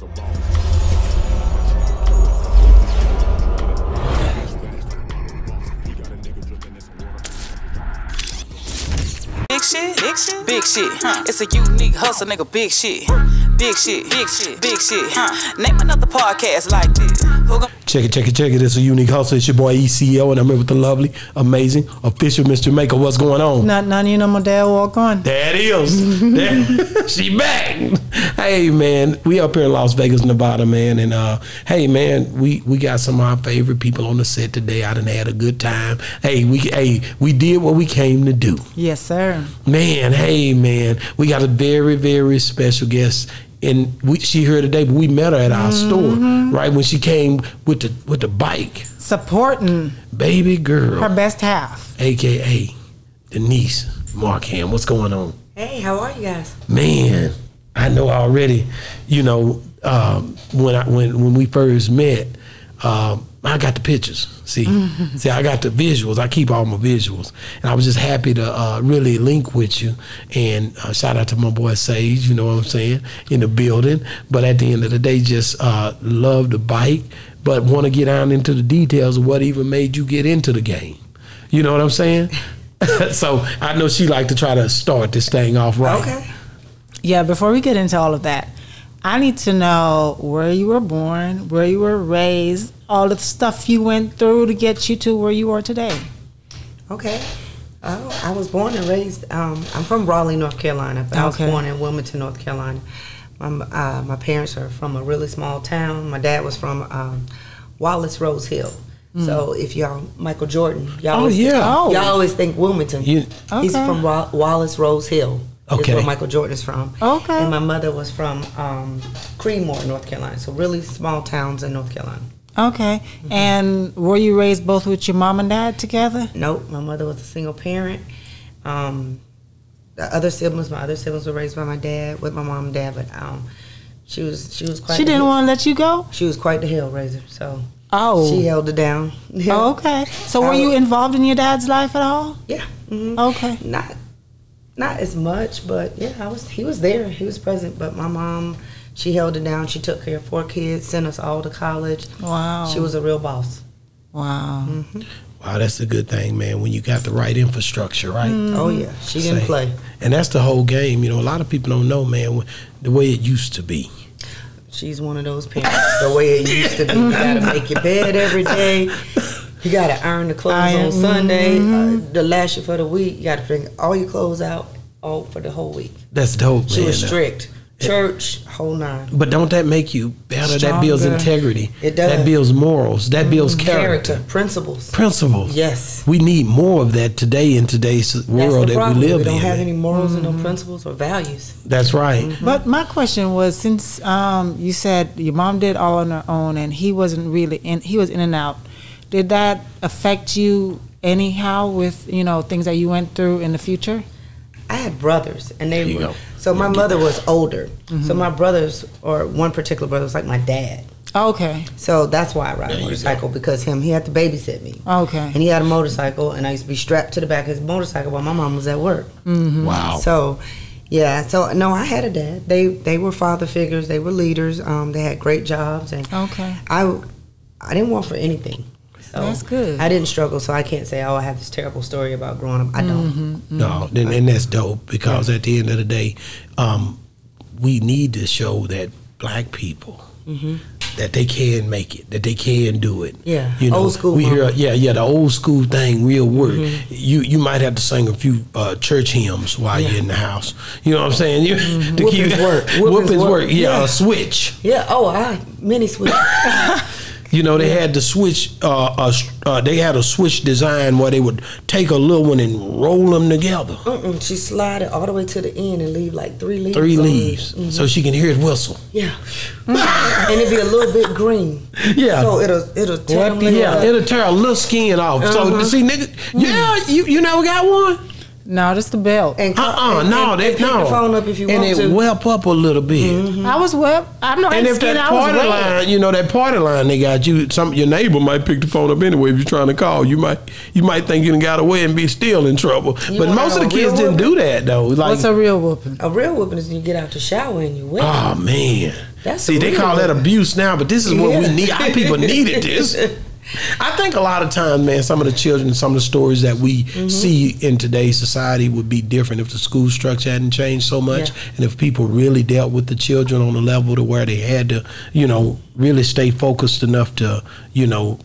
Big shit, big shit, big shit. Huh. It's a unique hustle, nigga. Big shit, big shit, big shit, big shit. Huh. Name another podcast like this. Check it, check it, check it. It's a unique hustle. It's your boy ECO, and I'm here with the lovely, amazing, official Mr. Maker. What's going on? Not none of you know my dad walk on. There it is. There- she back. Hey man, we up here in Las Vegas, Nevada, man, and uh, hey man, we we got some of our favorite people on the set today. I done had a good time. Hey, we hey we did what we came to do. Yes, sir. Man, hey man, we got a very very special guest. And we, she here today, but we met her at our store, right when she came with the with the bike, Supporting baby girl, her best half. aka Denise Markham. What's going on? Hey, how are you guys? man, I know already. You know, um, when I when when we first met, um, I got the pictures. See, see, I got the visuals. I keep all my visuals, and I was just happy to uh, really link with you. And uh, shout out to my boy Sage. You know what I'm saying in the building. But at the end of the day, just uh, love the bike, but want to get down into the details of what even made you get into the game. You know what I'm saying? so I know she like to try to start this thing off right. Okay. Yeah, before we get into all of that, I need to know where you were born, where you were raised, all the stuff you went through to get you to where you are today. Okay. Oh, I was born and raised. Um, I'm from Raleigh, North Carolina, but I was born in Wilmington, North Carolina. My uh, my parents are from a really small town. My dad was from um, Wallace Rose Hill. So if y'all Michael Jordan, y'all Oh, always, yeah. Oh. y'all always think Wilmington. You- He's from Wa- Wallace Rose Hill. Okay. Is where Michael Jordan is from. Okay. And my mother was from um, Creedmoor, North Carolina. So really small towns in North Carolina. Okay. Mm-hmm. And were you raised both with your mom and dad together? Nope, my mother was a single parent. Um, the other siblings, my other siblings were raised by my dad with my mom and dad, but um, she was she was quite. She didn't want to let you go? She was quite the hell raiser, so Oh. she held it down. Oh, okay. So were you involved in your dad's life at all? Yeah. hmm Okay. Not not as much, but yeah, I was. He was there. He was present. But my mom, she held it down. She took care of four kids, sent us all to college. Wow. She was a real boss. Wow. Wow, that's a good thing, man. When you got the right infrastructure, right? Oh yeah, she didn't Say. play. And that's the whole game. You know, a lot of people don't know, man, the way it used to be. She's one of those parents. the way it used to be. You gotta make your bed every day. You gotta iron the clothes Iron, on Sunday. mm-hmm. Uh, the last year for the week, you gotta bring all your clothes out all for the whole week. That's dope, She man. was strict. Church, whole nine. But don't that make you better? That builds integrity. It does. That builds morals. That builds character. Character, principles. Principles. Yes. We need more of that today in today's That's world the that we live in. we don't in. have any morals and Mm-hmm. no principles or values. That's right. Mm-hmm. But my question was, since um, you said your mom did all on her own, and he wasn't really in, he was in and out. Did that affect you anyhow with you know things that you went through in the future? I had brothers, and they were. go. So my mother was older. Mm-hmm. So my brothers, or one particular brother, was like my dad. Okay, So that's why I ride There a you motorcycle because him. He had to babysit me. okay. And he had a motorcycle, and I used to be strapped to the back of his motorcycle while my mom was at work. Mm-hmm. Wow. So, yeah. So no, I had a dad. They they were father figures. They were leaders. Um, they had great jobs, and Okay. I I didn't want for anything. So That's good. I didn't struggle, so I can't say, oh, I have this terrible story about growing up. I don't. Mm-hmm. No, and, and that's dope because at the end of the day, um, we need to show that black people that they can make it, that they can do it. Mm-hmm. Yeah, you know, old school We hear, yeah, yeah, the old school thing, real work. Mm-hmm. You you might have to sing a few uh, church hymns while you're in the house. You know what I'm saying? You, to Whoopings work. Whoopings Whoopings work. work. Yeah, Yeah. a switch. Yeah. Oh, I many switch. You know, they had the switch. Uh, uh, uh, they had a switch design where they would take a little one and roll them together. Mm-mm, she slide it all the way to the end and leave like three leaves. Three on it. leaves, Mhm. so she can hear it whistle. Yeah. and it'd be a little bit green. Yeah. So it'll it'll tear them Yeah, up. it'll tear a little skin off. So Uh-huh. see, nigga, yeah, you you never got one. No, just the belt. and Uh call- uh and, no, and, they and pick no. the phone up if you and want to. Mm-hmm. whelp up a little bit. I was well. I'm not And if skin. that party line, you know that party line they got you, some your neighbor might pick the phone up anyway if you're trying to call. You might you might think you got away and be still in trouble. You but most of the a real kids didn't do that though. Like What's a real whooping? A real whooping is when you get out the shower and you wet. Oh man, That's See, they real. call that abuse now, but this is what we need. Our people needed this. I think a lot of times, man, some of the children, some of the stories that we Mm-hmm. see in today's society would be different if the school structure hadn't changed so much, Yeah. and if people really dealt with the children on a level to where they had to, you know, really stay focused enough to, you know,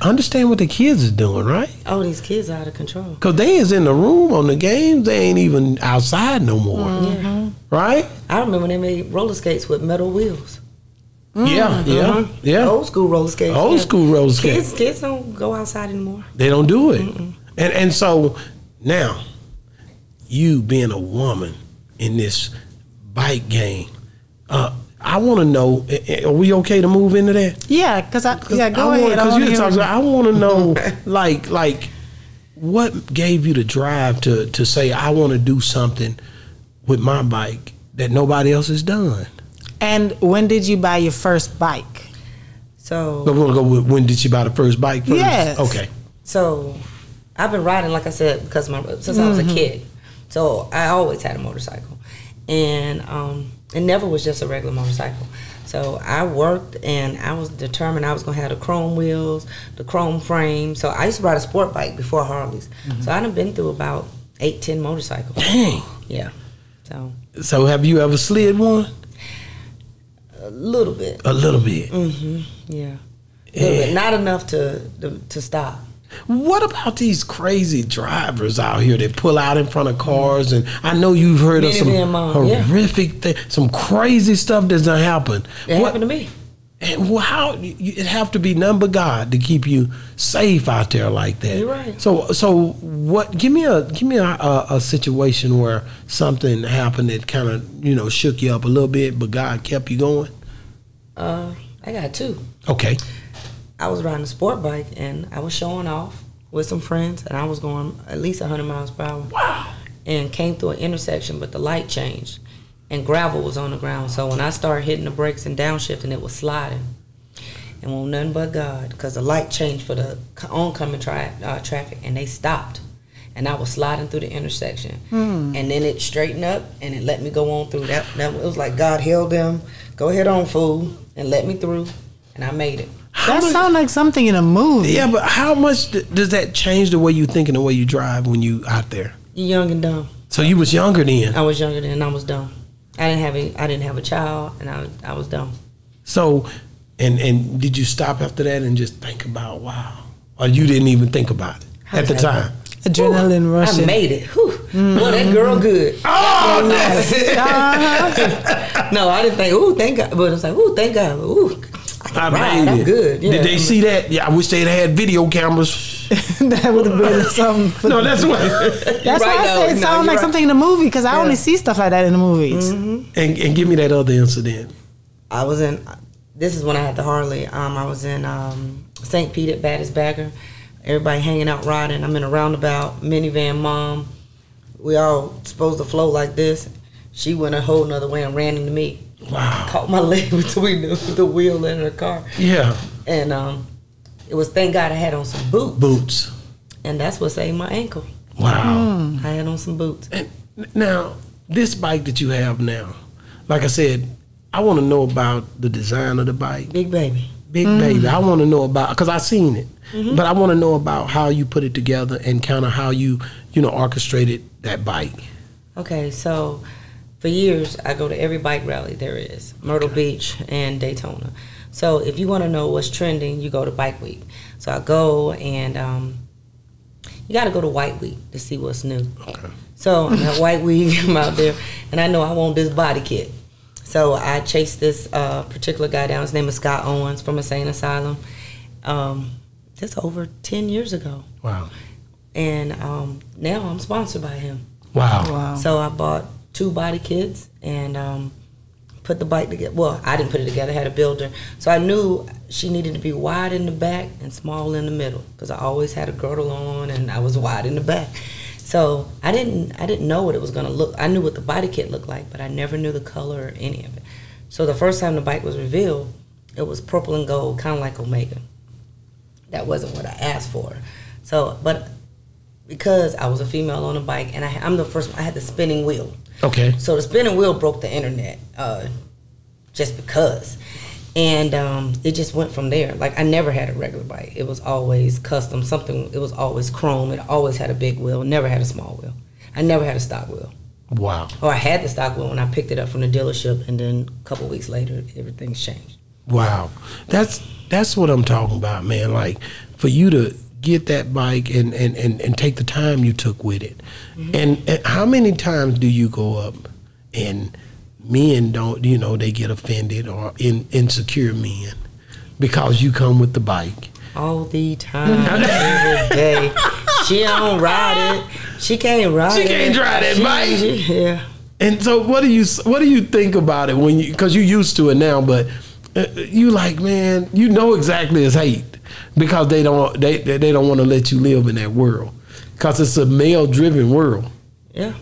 understand what the kids is doing, right? Oh, these kids are out of control. Cause they is in the room on the games, they ain't even outside no more, Yeah. right? I remember they made roller skates with metal wheels. Yeah, yeah, Uh-huh. yeah. Old school roller skates. Old yeah. school roller skates. Kids, kids don't go outside anymore. They don't do it. And and so now, you being a woman in this bike game, uh, I want to know: Are we okay to move into that? Yeah, because I yeah go I ahead. Because wanna you hear talk. what- I want to know, like, like, what gave you the drive to to say I want to do something with my bike that nobody else has done? And when did you buy your first bike? So But we want to go with when did you buy the first bike? First? Yes. Okay. So, I've been riding, like I said, because my since I was a kid. So I always had a motorcycle, and um, it never was just a regular motorcycle. So I worked, and I was determined I was gonna have the chrome wheels, the chrome frame. So I used to ride a sport bike before Harleys. So I done been through about eight, ten motorcycles. Dang. Yeah. So So have you ever slid one? A little bit. A little bit. Mm-hmm. Yeah. A little bit. Not enough to, to to stop. What about these crazy drivers out here that pull out in front of cars? And I know you've heard of some yeah. horrific, thi- some crazy stuff that's done happen. It What- happened to me. And how you, it have to be none but God to keep you safe out there like that. You're right. So, so what? Give me a give me a, a, a situation where something happened that kind of you know shook you up a little bit, but God kept you going. Uh, I got two. Okay. I was riding a sport bike and I was showing off with some friends and I was going at least 100 miles per hour. Wow. And came through an intersection, but the light changed and gravel was on the ground. So when I started hitting the brakes and downshifting, it was sliding. And when nothing but God, because the light changed for the oncoming tra- uh, traffic and they stopped. And I was sliding through the intersection. And then it straightened up and it let me go on through. That, that It was like God held them, go ahead on, fool, and let me through. And I made it. How That much- sounds like something in a movie. Yeah, but how much d- does that change the way you think and the way you drive when you out there? You're young and dumb. So you was younger then. I was younger then. And I was dumb. I didn't have a, I didn't have a child, and I I was dumb. So, and and did you stop after that and just think about wow, or you didn't even think about it at the time? Adrenaline rush. I rushing. made it. Whew. Boy, that girl good. Oh, Uh-huh. no, I didn't think. Ooh, thank God. But it's like, ooh, thank God. Ooh, I can I ride. made I'm good. Yeah. Did they see that? Yeah, I wish they'd had video cameras. that would have been something. For, No, that's what. that's You're why I though. say it No, sounds you're like right. something in a movie because I Yeah. only see stuff like that in the movies. and and give me that other incident. I was in. This is when I had the Harley. Um, I was in um, St. Pete at Baddest Bagger. Everybody hanging out riding. I'm in a roundabout minivan. Mom, we all supposed to flow like this. She went a whole nother way and ran into me. Wow. Caught my leg between the, the wheel and her car, Yeah, and um, it was thank God I had on some boots, boots. and that's what saved my ankle. Wow. I had on some boots. And now this bike that you have now, like I said, I want to know about the design of the bike. Big baby. Big mm. baby. I want to know about because I seen it, mm-hmm. but I want to know about how you put it together and kind of how you you know orchestrated that bike. Okay, so for years I go to every bike rally there is, Myrtle Beach and Daytona. So if you want to know what's trending, you go to Bike Week. So I go and um, you got to go to White Week to see what's new. Okay. So I'm at White Week, I'm out there, and I know I want this body kit. So I chased this uh, particular guy down. His name is Scott Owens from Insane Asylum. Um, this over 10 years ago. Wow. And um, now I'm sponsored by him. Wow. Wow. So I bought two body kits and um, put the bike together. Well, I didn't put it together. I had a builder. So I knew she needed to be wide in the back and small in the middle because I always had a girdle on and I was wide in the back. So I didn't I didn't know what it was gonna look. I knew what the body kit looked like, but I never knew the color or any of it. So the first time the bike was revealed, it was purple and gold, kind of like Omega. That wasn't what I asked for. So, but because I was a female on a bike and I, I'm the first, One, I had the spinning wheel. Okay. So the spinning wheel broke the internet. Uh, just because. And um, it just went from there. Like I never had a regular bike. It was always custom. Something. It was always chrome. It always had a big wheel. Never had a small wheel. I never had a stock wheel. Wow. Or I had the stock wheel when I picked it up from the dealership, and then a couple weeks later, everything's changed. Wow. That's that's what I'm talking about, man. Like for you to get that bike and and, and, and take the time you took with it. Mm-hmm. And, and how many times do you go up and men don't you know, they get offended or in, insecure men because you come with the bike. all the time, every day. She don't ride it. She can't ride She it. can't drive that She- bike. she- yeah. And so, what do you what do you think about it when you because you used to it now, but Uh, you like man, you know exactly it's hate because they don't they they they don't want to let you live in that world because it's a male driven world, Yeah.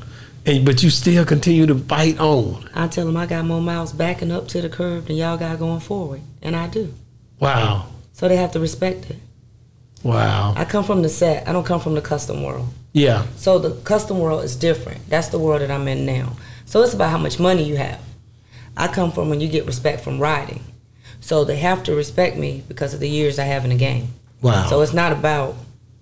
and but you still continue to fight on. I tell them I got more miles backing up to the curb than y'all got going forward. And I do. Wow, So they have to respect it. wow, I come from the set. I don't come from the custom world. yeah, So the custom world is different. That's the world that I'm in now. So it's about how much money you have. I come from when you get respect from riding. So they have to respect me because of the years I have in the game. wow. So it's not about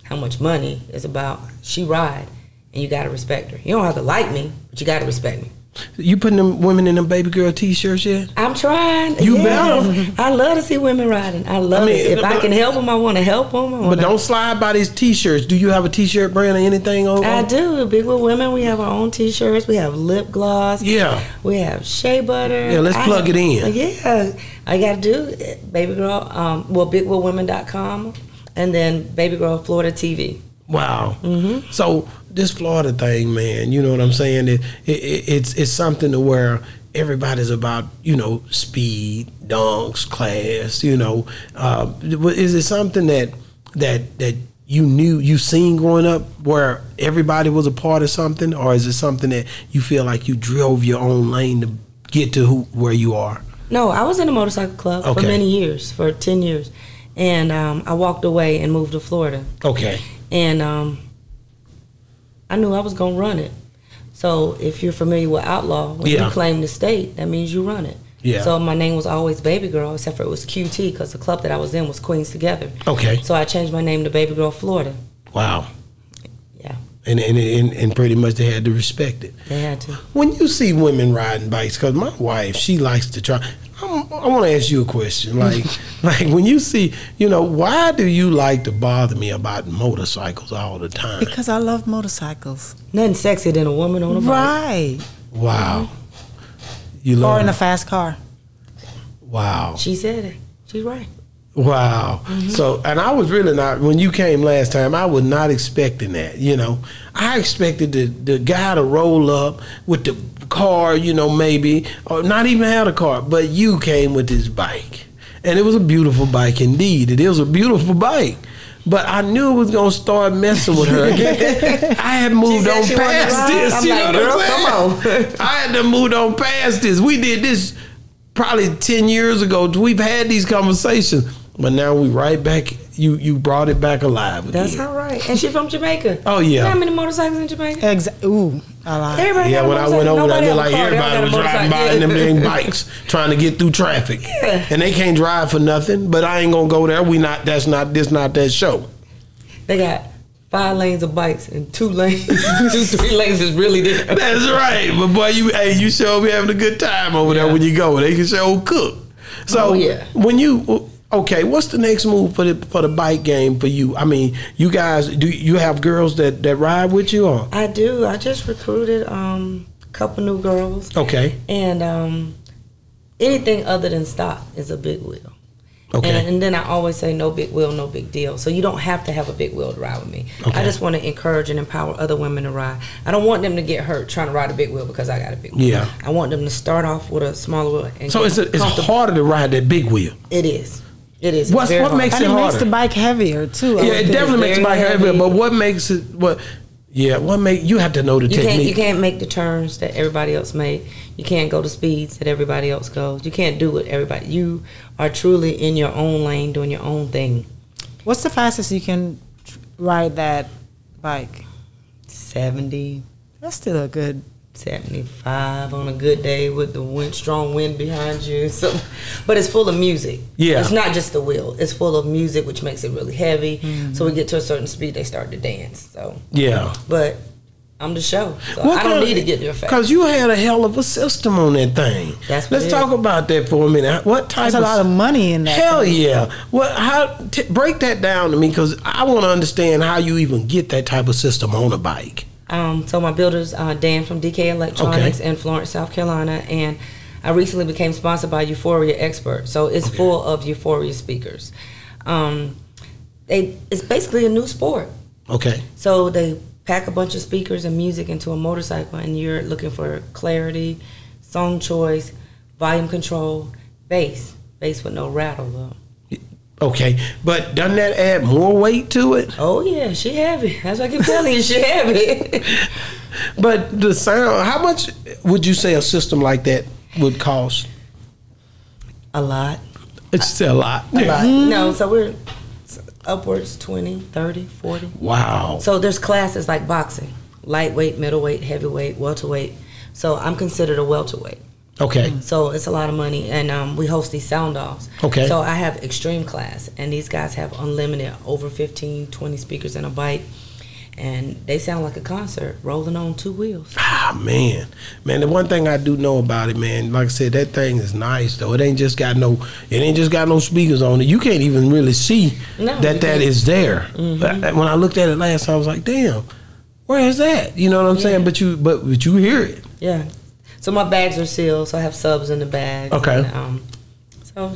how much money. It's about she ride, and you gotta respect her. You don't have to like me, but you gotta respect me. You putting them women in them baby girl t-shirts yet? I'm trying. You yes. I love to see women riding. I love I mean, it. If I can help them, I want to help them. But don't slide by these t-shirts. Do you have a t-shirt brand or anything over? I do. Big with women, we have our own T-shirts. We have lip gloss. Yeah. We have shea butter. Yeah, let's I plug have- it in. Yeah, I got to do it. baby girl. Um, well, bigwheelwomen.com and then baby girl Florida TV. Wow. So this Florida thing, man, you know what I'm saying? It, it, it, it's it's something to where everybody's about you know speed, donks, class. You know, uh, is it something that that that you knew you seen growing up where everybody was a part of something, or is it something that you feel like you drove your own lane to get to who where you are? No, I was in a motorcycle club Okay. for many years, for ten years, and um, I walked away and moved to Florida. Okay. And um, I knew I was gonna run it. So if you're familiar with Outlaw, when Yeah. you claim the state, that means you run it. Yeah. So my name was always Baby Girl, except for it was QT because the club that I was in was Queens Together. Okay. So I changed my name to Baby Girl Florida. Wow. Yeah, And and, and and pretty much they had to respect it. they had to. When you see women riding bikes, because my wife, she likes to try. I want to ask you a question. Like, like when you see, you know, why do you like to bother me about motorcycles all the time? Because I love motorcycles. Nothing sexier than a woman on a bike. Right. Wow. You love. Or in a fast car. wow. She said it. She's right. Wow. Mm-hmm. So, and I was really not, when you came last time, I was not expecting that, you know. I expected the, the guy to roll up with the car, you know, maybe, or not even had a car, but you came with this bike. And it was a beautiful bike indeed. It is a beautiful bike. But I knew it was gonna start messing with her. again. I had moved on she wanted to past this. I'm you like, know "Girl, come on." I had to move on past this. We did this probably 10 years ago. We've had these conversations, but now we right back. You you brought it back alive again. That's all right. And she's from Jamaica. Oh, You yeah. know how many motorcycles in Jamaica? Exa- Ooh, I like. Everybody Yeah, when I went over there, Nobody it looked like car. Everybody was driving by motorcycle. in them dang bikes trying to get through traffic. Yeah. And they can't drive for nothing, but I ain't gonna go there. We not that's not this not that show. They got five lanes of bikes and two lanes, two three lanes is really different. That's right. But boy, you hey, you sure be having a good time over there when you go. They can show cook. So Oh, yeah. when you okay, what's the next move for the for the bike game for you? I mean, you guys do you have girls that that ride with you or I do. I just recruited um, a couple new girls, okay, and um, anything other than stock is a big wheel. okay, And, and then I always say no big wheel, no big deal. So you don't have to have a big wheel to ride with me. Okay. I just want to encourage and empower other women to ride. I don't want them to get hurt trying to ride a big wheel because I got a big wheel. Yeah. I want them to start off with a smaller wheel. And so it's a, it's harder to ride that big wheel. It is. It is. What's- what hard. makes And it it makes the bike heavier too. I Yeah, it definitely makes the bike heavier. But what makes it what? Yeah, what make you have to know the You technique. can't you can't make the turns that everybody else made. You can't go the speeds that everybody else goes. You can't do what everybody. You are truly in your own lane, doing your own thing. What's the fastest you can ride that bike? Seventy. That's still a good 75 on a good day with the wind, strong wind behind you. So, but it's full of music. Yeah. It's not just the wheel. It's full of music, which makes it really heavy. Mm-hmm. So we get to a certain speed, they start to dance. So, Yeah. but I'm the show. So I don't need to get there fast. Because you had a hell of a system on that thing. That's what Let's talk about that for a minute. What type There's a lot of money in that. Hell thing. yeah! What? How? T- break that down to me, because I want to understand how you even get that type of system on a bike. Um, so my builder's uh, Dan from DK Electronics in Florence, South Carolina, and I recently became sponsored by Euphoria Expert. So it's Okay. full of Euphoria speakers. Um, they it's basically a new sport. Okay. So they pack a bunch of speakers and music into a motorcycle, and you're looking for clarity, song choice, volume control, bass, bass with no rattle though. Okay. But doesn't that add more weight to it? Oh yeah, she heavy. That's what I keep telling you, she heavy. But the sound. How much would you say a system like that would cost? a lot. It's still a lot. A lot. Mm-hmm. No, so we're upwards 20, 30, 40. Wow. So there's classes like boxing, lightweight, middleweight, heavyweight, welterweight. So I'm considered a welterweight. Okay. So it's a lot of money, and um, we host these sound offs. Okay. So I have extreme class, and these guys have unlimited, over 15, 20 speakers in a bike, and they sound like a concert rolling on two wheels. Ah man, man. The one thing I do know about it, man, like I said, that thing is nice though. It ain't just got no, it ain't just got no speakers on it. You can't even really see No, that that is that can't. is there. When I looked at it last, I was like, damn, where is that? You know what I'm saying? But you, but but you hear it. Yeah. So my bags are sealed, so I have subs in the bags. Okay. And, um, so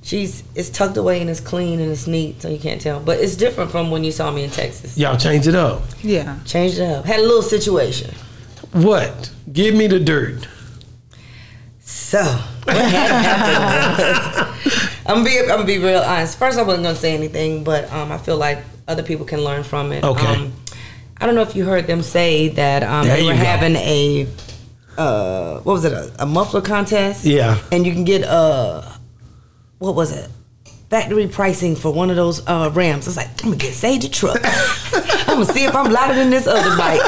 she's it's tucked away and it's clean and it's neat, so you can't tell. But it's different from when you saw me in Texas. Y'all change it up. Yeah. Changed it up. Had a little situation. What? Give me the dirt. So what had happened was, I'm be I'm gonna be real honest. First, I wasn't gonna say anything, but um, I feel like other people can learn from it. Okay. Um, I don't know if you heard them say that um, they were go. having a uh, what was it a, a muffler contest? Yeah. and you can get uh, what was it? Factory pricing for one of those uh, Rams. I was like, I'm gonna get Sage a truck. I'm gonna see if I'm louder than this other bike.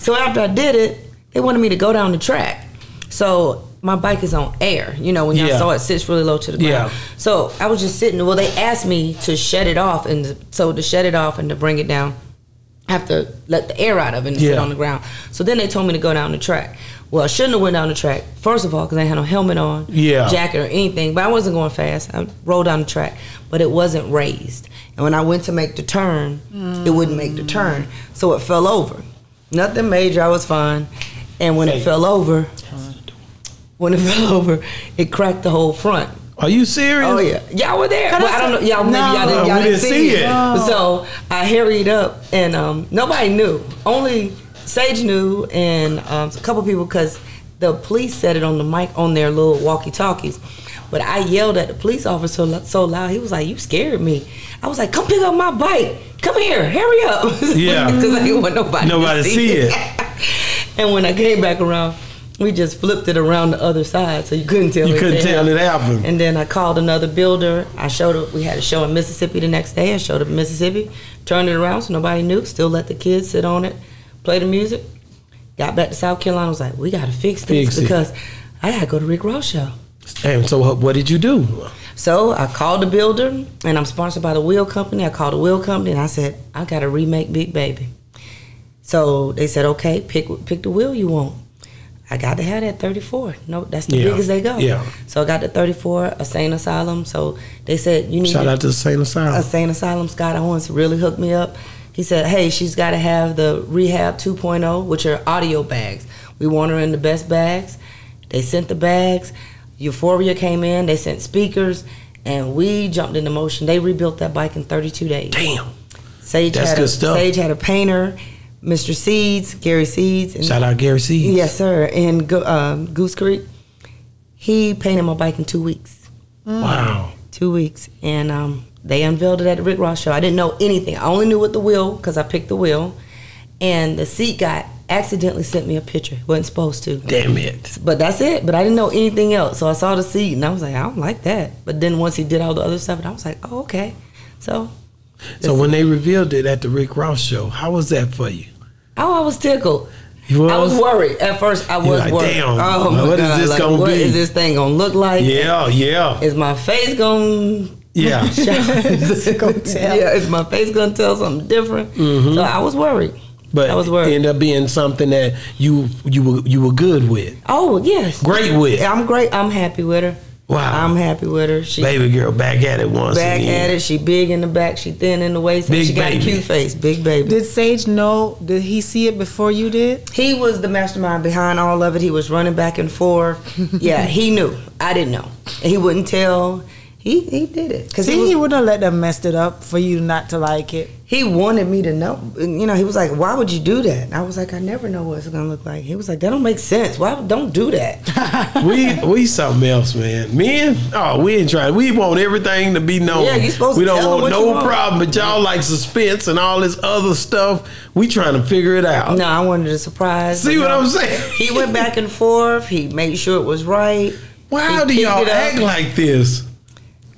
So after I did it, they wanted me to go down the track. So my bike is on air. You know, when y'all Yeah. saw it sits really low to the ground. Yeah. So I was just sitting. Well, they asked me to shut it off, and so to shut it off and to bring it down, have to let the air out of it and sit on the ground. So then they told me to go down the track. Well, I shouldn't have went down the track. First of all, because I had no helmet on, Yeah. jacket or anything. But I wasn't going fast. I rolled down the track, but it wasn't raised. And when I went to make the turn, it wouldn't make the turn, so it fell over. Nothing major. I was fine. And when it fell over, when it fell over, it cracked the whole front. Are you serious? Oh yeah, y'all were there. Can I Well, I don't know. Y'all maybe No. y'all didn't, y'all didn't didn't see, see it. it. No. So I hurried up, and um, nobody knew. Only Sage knew, and um, a couple people because the police said it on the mic on their little walkie-talkies. But I yelled at the police officer so, so loud. He was like, "You scared me." I was like, "Come pick up my bike. Come here. Hurry up." Yeah. because I didn't want nobody. Nobody to see it. and when I came back around, we just flipped it around the other side, so you couldn't tell. You it couldn't tell it happened. And then I called another builder. I showed up. We had a show in Mississippi the next day. I showed up in Mississippi, turned it around so nobody knew. Still let the kids sit on it, play the music. Got back to South Carolina. Was like, we got to fix this Fix it. because I got to go to Rick Ross show. And so, what, what did you do? So I called the builder, and I'm sponsored by the wheel company. I called the wheel company, and I said, I got to remake Big Baby. So they said, okay, pick pick the wheel you want. I got to have that 34. No, that's the Yeah, biggest they go. yeah. So I got the 34, a Sane Asylum. So they said, you need Shout to- out to the Saint a Asylum. Sane Asylum. Scott Owens really hooked me up. He said, "Hey, she's got to have the Rehab 2.0, which are audio bags. We want her in the best bags. They sent the bags. Euphoria came in. They sent speakers, and we jumped into motion. They rebuilt that bike in 32 days. Damn. Sage That's had a. Sage had a painter, Mr. Seeds, Gary Seeds, and Shout out Gary Seeds. yes, sir, Go- um, Goose Creek. He painted my bike in two weeks Wow. two weeks, and um, they unveiled it at the Rick Ross show. I didn't know anything. I only knew what the wheel because I picked the wheel, and the seat guy accidentally sent me a picture. wasn't supposed to, Damn it. but that's it. But I didn't know anything else, so I saw the seat and I was like, I don't like that. But then once he did all the other stuff, and I was like, oh okay. So So when they revealed it at the Rick Ross show, how was that for you? Oh, I was tickled. You I was was? worried at first. I was like, worried. damn, oh my what is god! this like, gonna what be? is this thing gonna look like? Yeah, yeah, Is my face gonna? yeah. Go tell. Yeah, is my face gonna tell something different? Mm-hmm. So I was worried. But I was it worried. ended up being something that you you were you were good with, Oh yes, great with. I'm great. I'm happy with her. Wow. I'm happy with her. She Baby girl, back at it once back again. at it. She big in the back. She thin in the waist. and Big she got a cute face. Big baby. Did Sage know? Did he see it before you did? He was the mastermind behind all of it. He was running back and forth. yeah, he knew. I didn't know. He wouldn't tell. He he did it because he he wouldn't have let them messed it up for you not to like it. he wanted me to know. You know, he was like, "Why would you do that?" And I was like, "I never know what it's gonna look like." He was like, "That don't make sense. Why don't do that?" we we something else, man. Men, oh, we ain't trying. We want everything to be known. Yeah, you supposed We to don't tell 'em want what you no want. problem, but y'all like suspense and all this other stuff. We trying to figure it out. no, I wanted a surprise. See what no. I'm saying? He went back and forth. He made sure it was right. Why He do y'all act like this?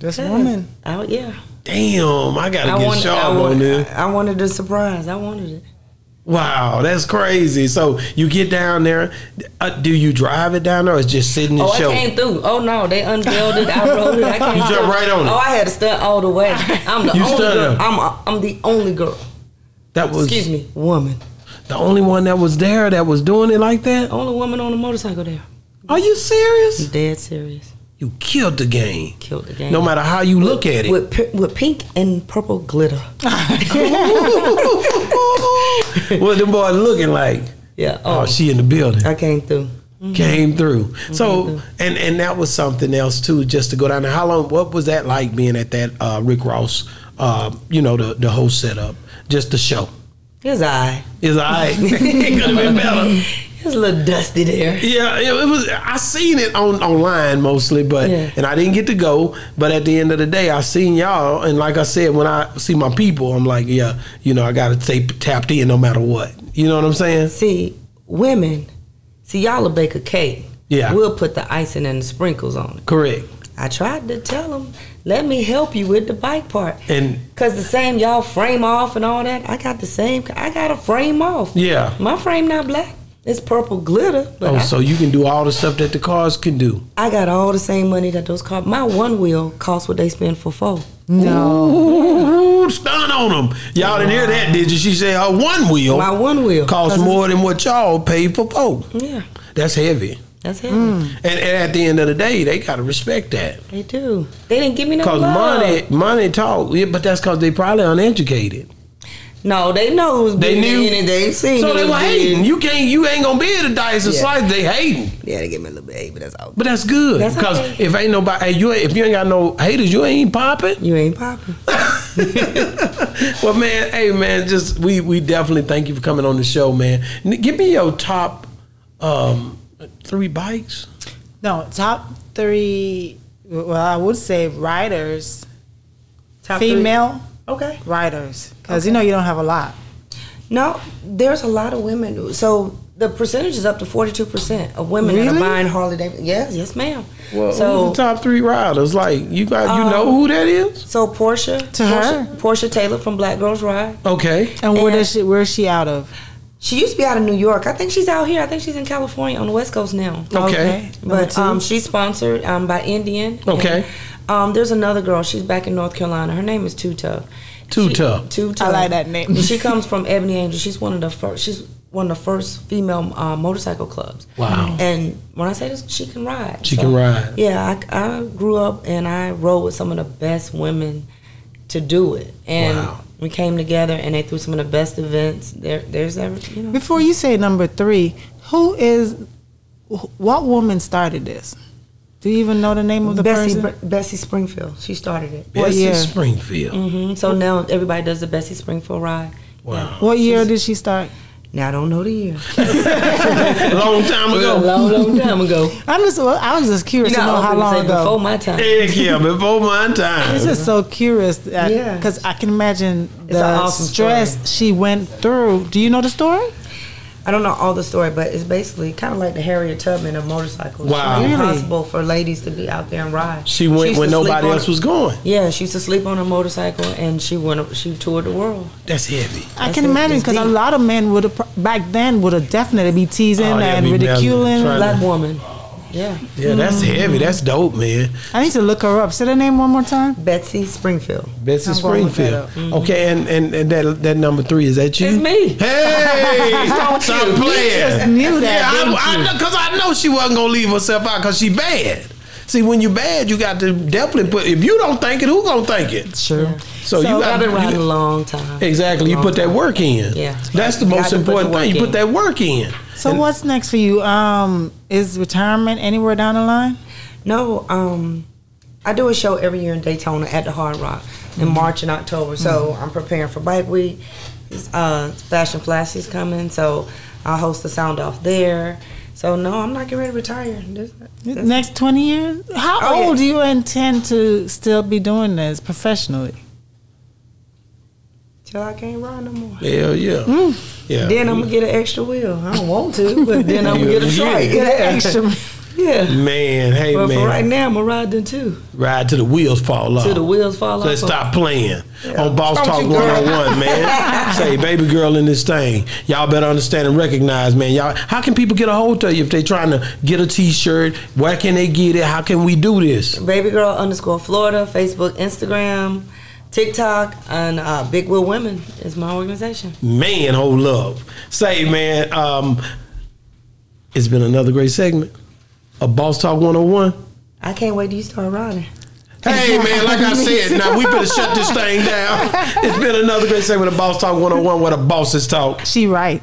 This woman. Oh yeah. Damn, I gotta I get wanted, sharp I, on wanted, this. I wanted a surprise. I wanted it. Wow, that's crazy. So you get down there. Uh, do you drive it down there, or it's just sitting and Oh, show? I came through. Oh no, they unveiled it. I rode it. I came You jumped through. right on it. Oh, I had to stunt all the way. I'm the You only girl. I'm I'm the only girl. That was Excuse me, woman. the only one that was there that was doing it like that. Only woman on a motorcycle there. Are you serious? Dead serious. You killed the game. Killed the game. No matter how you look at it. with with pink and purple glitter. what the boy looking like? Yeah. Oh, Oh, she in the building. I came through. Came through. So and and that was something else too. Just to go down there. How long? What was that like being at that uh, Rick Ross? Uh, you know the the whole setup. Just the show. His eye. Is I it could have been better. It was a little dusty there. Yeah, it, it was. I seen it on online mostly, but Yeah. and I didn't get to go. But at the end of the day, I seen y'all, and like I said, when I see my people, I'm like, yeah, you know, I got to stay tapped in no matter what. You know what I'm saying? See, women. See, y'all will bake a cake. Yeah. We'll put the icing and the sprinkles on it. Correct. I tried to tell them, let me help you with the bike part. And Cause the same y'all frame off and all that. I got the same. I got a frame off. yeah. My frame not black. It's purple glitter. But Oh, I, so you can do all the stuff that the cars can do. I got all the same money that those cars. My one wheel costs what they spend for four. No. Ooh, stun on them. Y'all didn't hear that, did you? She said her one wheel My one wheel costs 'Cause more than what y'all paid for four. Yeah, That's heavy. that's heavy. Hmm. And, and at the end of the day, they gotta respect that. They do. They didn't give me no Cause love. money, money talk. Yeah, but that's cause they probably uneducated. No, they know who's They big knew. in it. They seen So they was were big. hating. You can't. You ain't gonna be able to dice and Yeah. slice. They hating. Yeah, they give me a little bit, but that's all. But that's good. That's Because okay. if ain't nobody, hey, you ain't, if you ain't got no haters, you ain't popping. You ain't popping. well, man, hey, man, just we we definitely thank you for coming on the show, man. Give me your top um, three bikes. No, top three. Well, I would say riders, Top three. Female Okay. riders, because you know you don't have a lot. No, there's a lot of women. So the percentage is up to 42% of women that Really? are buying Harley Davidson. Yes, yes, ma'am. Well, so who's the top three riders? Like you got, you know Um, who that is? so Porsche To Porsche, her? Porsche Taylor from Black Girls Ride. Okay, And where does she? Where is she out of? She used to be out of New York. I think she's out here. I think she's in California on the West Coast now. Okay. Number But um, she's sponsored um, by Indian. And, Okay. Um, there's another girl. She's back in North Carolina. Her name is Too Tough. Too She- Tough. Too Tough. I like that name. she comes from Ebony Angel. She's one of the first. She's one of the first female uh, motorcycle clubs. Wow. And when I say this, she can ride. She can ride. Yeah, I, I grew up and I rode with some of the best women to do it, and Wow. we came together and they threw some of the best events. There, there's ever, you know. Before you say number three, who is? What woman started this? Do you even know the name of the Bessie, person? Br- Bessie Stringfield. She started it. What Bessie year? Stringfield. hmm So now everybody does the Bessie Stringfield ride. Wow, What year did she start? Now I don't know the year. long time ago. long, long time ago. I'm just. well, I was just curious You know, to know how long ago. before my time. Heck yeah, before my It's time. just so curious Yeah. because I can imagine It's the awesome stress story. she went through. Do you know the story? I don't know all the story, but it's basically kind of like the Harriet Tubman of motorcycles. Wow. She made it Really? possible for ladies to be out there and ride. She went used when nobody else a- was going. Yeah, she used to sleep on a motorcycle, and she went. She toured the world. That's heavy. I That's can it. imagine because a lot of men would have back then would have definitely be teasing Oh, yeah, and be ridiculing. trying Black woman. Yeah, Yeah, that's Mm. heavy. That's dope, man. I need to look her up. Say the name one more time. Betsy Stringfield. Betsy I'm gonna look that Stringfield. up. Okay, and, and, and that that number three is that you? It's me. Hey, stop playing. just knew that, Yeah, didn't I, I, you? know- cause I know she wasn't gonna leave herself out because she bad. See, when you bad, you got to definitely put. If you don't think it, who gonna think it? Sure. So, you got I've been riding a you, long time. exactly. You Long put that time. work in. Yeah. that's the You most got to put the important thing. You work put that work in. So And- what's next for you? Um, is retirement anywhere down the line? No, um, I do a show every year in Daytona at the Hard Rock in March and October. So I'm preparing for Bike Week. Uh, Fashion Flash is coming, so I'll host the sound off there. So no, I'm not getting ready to retire. This- this- Next twenty years? How Oh, yeah. old do you intend to still be doing this professionally? Till I can't ride no more. Hell yeah, mm. yeah. Then I'm gonna get an extra wheel. I don't want to, but then I'm gonna get a gonna trike. get Get an extra. Yeah. man, hey But man, for right now, I'm gonna ride them too. ride till the wheels fall off. Till the wheels fall So off. let's stop playing on Boss Don't Talk you, girl. 101, man. Say, baby girl in this thing. Y'all better understand and recognize, man. Y'all, how can people get a hold of you if they trying to get a T-shirt? Where can they get it? How can we do this? Baby girl underscore Florida, Facebook, Instagram, TikTok, and uh, Big Wheel Women is my organization. Man, hold up. Say, man, um, it's been another great segment of Boss Talk 101. I can't wait till you start riding. Hey man, like I said, now we better shut this thing down. It's been another great segment of Boss Talk 101 where the bosses talk. She right.